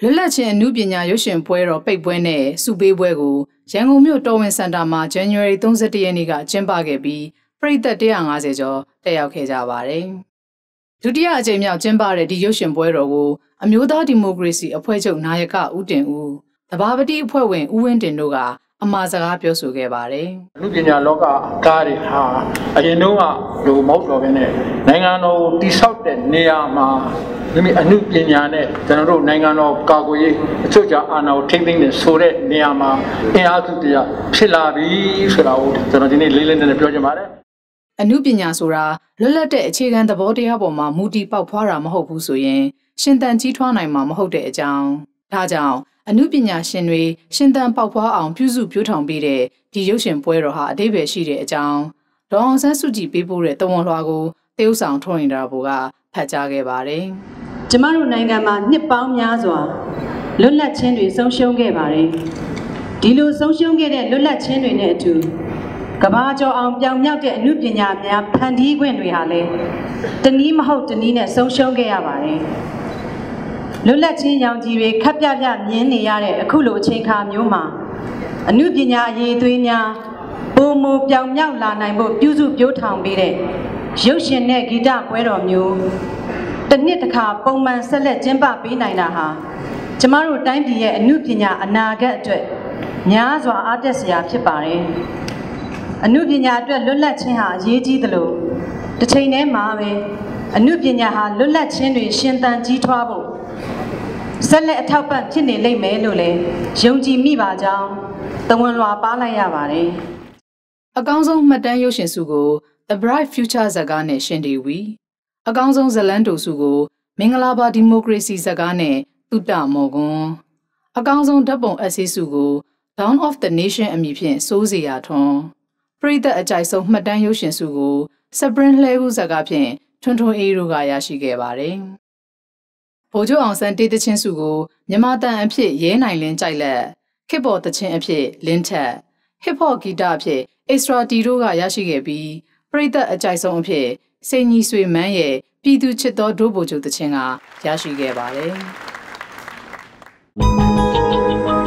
လွတ်လပ်ခြင်းအမှုပညာရုပ်ရှင်ပွဲတော်ပိတ်ပွဲနဲ့စုပေးပွဲကိုရန်ကုန်မြို့တော်ဝင်စင်တာမှာ January 31ရက်နေ့ကကျင်းပခဲ့ပြီးပရိသတ်150ကျော်တက်ရောက်ခဲ့ကြပါတယ်။ဒုတိယအကြိမ်မြောက်ကျင်းပတဲ့ဒီရုပ်ရှင်ပွဲတော်ကိုအမျိုးသားဒီမိုကရေစီအဖွဲ့ချုပ်နာယကဦးတင်ဦးတဘာပတိအဖွဲ့ဝင်ဦးဝင်းတင်တို့ကအမှားစကားပြောဆိုခဲ့ပါတယ်။လူပညာလောကကားတွေဟာအရင်တုန်းကလူမဟုတ်တော့ဘဲနဲ့နိုင်ငံတော်ကိုတိဆောက်တဲ့နေရာမှာ မိမိအမှုပညာနဲ့ကျွန်တော်တို့နိုင်ငံတော်ကာကွယ်ရေးအချုပ်အခြာအာဏာကိုထိန်းသိမ်းနေဆိုတဲ့နေရာမှာအင်အားစုတရားဖြစ်လာပြီဆိုတာကိုကျွန်တော်ဒီနေ့လေးလေးနက်နက်ပြောချင်ပါတယ်အမှုပညာဆိုတာလွတ်လပ်တဲ့အခြေခံသဘောတရားပေါ်မှာမူတည်ပေါက်ဖွားတာမဟုတ်ဘူးဆိုရင်ရှင်သန်ကြီးထွားနိုင်မှာမဟုတ်တဲ့အကြောင်းဒါကြောင့်အမှုပညာရှင်တွေရှင်သန်ပေါက်ဖွားအောင်ပြုစုပြောထောင်ပေးတဲ့ဒီရုပ်ရှင်ပွဲတော်ဟာအသေးပဲရှိတဲ့အကြောင်းဒေါအောင်ဆန်းစုကြည်ပေးပို့တဲ့တဝန်လွှာကိုတရုတ်ဆောင်ထွန်းနေတာဘူကဖတ်ကြားခဲ့ပါတယ် ကျမတို့နိုင်ငံမှာနှစ်ပေါင်းများစွာလွတ်လပ်ခြင်းတွေဆုံးရှုံးခဲ့ပါတယ်ဒီလိုဆုံးရှုံးခဲ့တဲ့လွတ်လပ်ခြင်းတွေနဲ့အတူကဘာကျော်အောင်ပြောင်မြောက်တဲ့အမှုပညာများဖန်တီးခွင့်တွေဟာလည်းတနည်းမဟုတ်တနည်းနဲ့ဆုံးရှုံးခဲ့ရပါတယ်လွတ်လပ်ခြင်းရောင်ကြီးတွေခပ်ပြပြမြင်နေရတဲ့အခုလိုအချိန်အခါမျိုးမှာအမှုပညာအရေးအသွေးများပုံမူပြောင်မြောက်လာနိုင်ဖို့ပြုစုပြောထောင်ပေးတဲ့ရုပ်ရှင်နဲ့ဂီတပွဲတော်မျိုး တစ်နှစ်တစ်ခါပုံမှန်ဆက်လက်ကျင်းပပေးနိုင်တာဟာကျမတို့တိုင်းပြည်ရဲ့အမှုပညာအနာဂတ်အတွက်များစွာအားတက်စရာဖြစ်ပါတယ်။အမှုပညာအတွက်လွတ်လပ်ခြင်းဟာအရေးကြီးသလိုတစ်ချိန်တည်းမှာပဲအမှုပညာဟာလွတ်လပ်ခြင်းတွေရှင်သန်ကြီးထွားဖို့ဆက်လက်အထောက်ပံ့ဖြစ်နေလိမ့်မယ်လို့လည်းယုံကြည်မိပါကြောင်းသဝန်လွှာပါလိုက်ရပါတယ်။အကောင်းဆုံးမှတ်တမ်းရုပ်ရှင်စုကို The Bright Future ဇာတ်ကားနဲ့ရှင်ဒေဝီ အကောင်းဆုံးဇတ်လန်းတိုစုကို မင်္ဂလာပါဒီမိုကရေစီဇာတ်ကားနဲ့တုတမော်ကွန်းအကောင်းဆုံးဓာတ်ပုံအစည်းစုကို Down of the Nation အမည်ဖြင့်စိုးစီယာထွန်းပရိသတ်အကြိုက်ဆုံးမှတ်တမ်းရုပ်ရှင်စုကို Spring လှဲဦးဇာတ်ကားဖြင့်ထွန်းထွန်းအေးတို့ကရရှိခဲ့ပါတယ်ဗိုလ်ချုပ်အောင်ဆန်းတေးသချင်းစုကိုမြမတန်အဖြစ်ရဲနိုင်လင်းကြိုက်လက်ခေတ်ပေါ်သချင်းအဖြစ်လင်းထက် hip hop ဂီတအဖြစ် extra T တို့ကရရှိခဲ့ပြီးပရိသတ်အကြိုက်ဆုံးအဖြစ် စိန်ကြီးဆွေမန်းရဲ့ပြည်သူချစ်သောဒို့ဘိုလ်ချုပ်တခြင်းကရရှိခဲ့ပါတယ်။